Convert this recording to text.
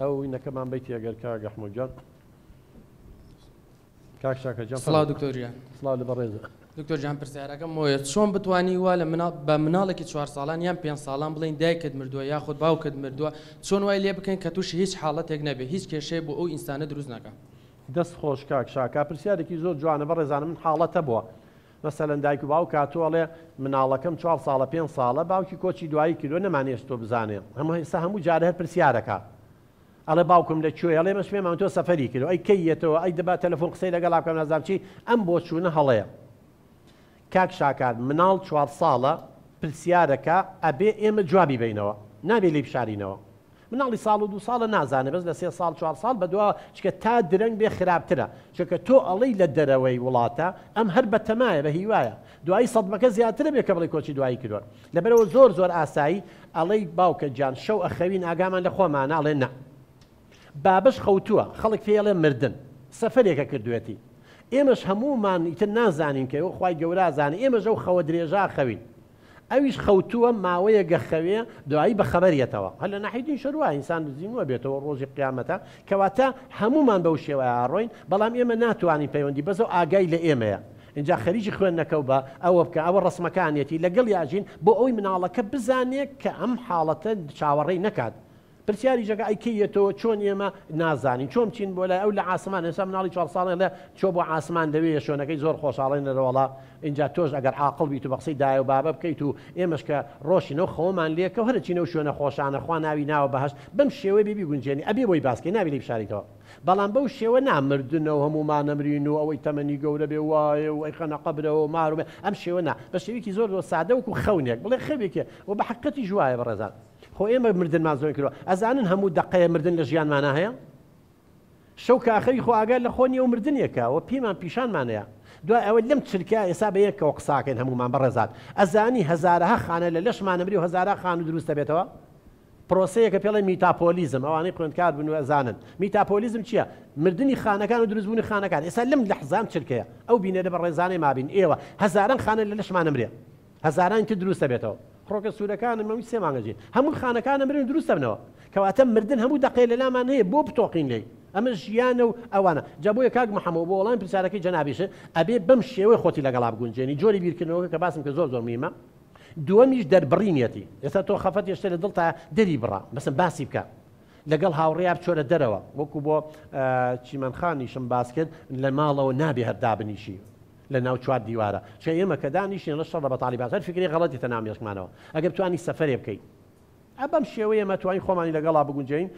ئەو وینەکەمان بەیتی ئەگەر کاک ئەحمەد جان کاک شاکە جان سڵاو دکتۆر گیان سڵاو لە بەڕێز دکتۆر جان پرسیارەکەم مۆیە چۆن بتانی وا لە مناڵ بە مناڵێکی چوار ساڵان یان پێنج ساڵان بڵین دایکت مردووە یاخود باوکت مردووە چۆن وای لێ بکەین کە تووشی هیچ حاڵەتێک نەبێ هیچ کێشەیە بۆ ئەو ئینسانە دروست نەکە دەست خۆش کاک شاکا پرسیارێکی زۆر جوانە بەڕێزانم من حاڵەتە بووە مەسەلەن دایک و باوک هاتوو ئەڵێ مناڵەکەم چوار ساڵە پێنج ساڵە باوکی کۆچی دوایی کردوە نەمانێ ئێستۆ بزانێ هەموو ئێستا هەموو جارە هەر پرسیارەکا ئەڵێ باوکم لە کوێ ئەڵێ مەشمێ مامتۆ سەفەری کردو ئەی کەی یەتەوە ئەی دەبا تەلەفۆن قسەی لەگەڵا بکەم نازام چی ئەم بۆ چوونە هەڵەیە کاک شاکار مناڵ چوار ساڵە پرسیارەکە ئەبێ ئێمە جوابی بینەوە نابێ لی بشارینەوە مناڵی ساڵ و دوو ساڵە نازانێ بەس لە سێ ساڵ چوار ساڵ بەدواوە چکە تا درەنگ بێ خراپترە چونکە تۆ ئەڵێی لە دەرەوەی وڵاتە ئەم هەر بەتەمایە بە هیوایە دوایی سەدمەکە زیاترە بێ کە بڵێی کۆچی دوایی کردوە لەبەرئەوە زۆر زۆر ئاسایی ئەڵێی باوکە گیان شەو ئەخەوین ئاگامان لە خۆمانە ئەڵێ نا بابش خەوتووە خەڵک پێی ئەڵێ مردن سەفەرێکە کردوێتی ئێمەش هەموومان ئیتر نازانین کە ئەو خوای گەورە ئازانێ ئێمەش ئەو خەوە درێژە ئەخەوین ئەویش خەوتووە ماوەیە گەخەوێ دوایی بەخەبەریەتەوە هەر لە ناحی دینشەر وایە ئینسان دزی نوە بێتەوە ڕۆژی قیامەتە کەواتە هەموومان بەو شێوەیە ئاڕۆین بەڵام ئێمە ناتوانین پەیوەندی بەزەو ئاگای لە ئێمەیە ئینجا خەریکی خوێندنەکەو بە ئەوە بکە ئەوە ڕسمەکانیەتی لەگەڵ یاژین بۆ ئەوەی مناڵەکە بزانێت کە ئەم حاڵەتە چاوەڕێی نەکات پرسیاری جەکە ئەی کەی یەتەوە چۆن ئێمە نازانین چۆن بچین بۆ لای ئەو لە عاسمان ئێستا مناڵی چوار ساڵێ لە چۆ بۆ عاسمان لەوێ یە شۆنەکەی زۆر خۆشاڵێ نەرەوەڵا ئینجا تۆش ئەگەر عاقڵ بیت و بەقسەی دایە و بابە بکەیت و ئێمەش کە ڕۆشینەو خەوەمان لێکەو هەرە چینە و شوێنە خۆشانە خوا ناوی ناوە بەهەشت بەم شێوەی بێ بیگونجێنی ئەبێ بۆی باسکەی نابێ لێی بشاریتەوە بەڵام بەو شێوە نا مردنەو هەموومان ئەمرین و ئەوەی تەمەنی گەورە بێ وایە و ئەیخەنە قەبرەوە مار و ئەم شێوە نا بە شێوەیەکی زۆر زۆر سادە وەکو خەونێک بڵێ خەوێکێ و بە حەقیقەتیش وایە بەڕێزان. خۆ ئێمە مردنمان زۆر کردوە ئەزانن هەموو دەقەیە مردن لە ژیانمانە هەیە شەو کە ئاخەری خۆ ئاگار لە خۆ نیە و مردنێکە و پێمان پیشانمانەیە دوای ئەوە لەم چرکە ئێسا بە یەکەوە قساکەین هەمومان بەڕێزات ئەزانی هەزارەها خانە لە لەشمانەمری و هەزارە خان و دروستە بێتەوە پرۆسەیەکە پێڵێ میتاپۆلیزم ئەوانەی خوێندکار بن و ئەزانن میتاپۆلیزم چییە مردنی خانەکان و دروستبوونی خانەکان ئێستا لەم لەحزان چرکەیە ئەو بینەرە بە ڕێزانەی مابین ئێوە هەزاران خانە لە لەشمانەمرێ هەزاران تر دروست دەبێتەوە. خڕۆکە سوورەکانە ماوەی سێ مانگە جێ هەموو خانەکان دەمرن و دروست دەبنەوە. کەواتە مردن هەموو دەقێ لە لامان هەیە بۆ بتۆقین لێی؟ ئەمە ژیانە و ئەوانە. جا بۆیە کاک محەمەو بۆ وەڵامی پرسیارەکەی جەنابیشت ئەبێ بەم شێوەی خۆتی لەگەڵا بگونجێنی جۆری بیرکردنەوەکە کە باسم کرد زۆر زۆر مویمە. دووەمیش دەربڕینیەتی. ئێستا تۆ خەفەت یەشتێ لە دڵتا دەری بڕە بەسم باسی بکە لەگەڵ هاوڕێیا بچۆرە دەرەوە وەکو بۆ چیمەنخانیشم باس کرد لە ماڵەوە نابێ هەر دابنیشی. لە ناو چوار دیوارە چکە ئێمە کە دانیشین لە شەڕ بە تالیبان هەر فیکرەی غەڵەتیتە ناو مێشکمانەوە ئەگەر بتوانی سەفەرێ بکەی ئە بەم شێوەیە مەتوانین خۆمانی لەگەڵا بگونجێین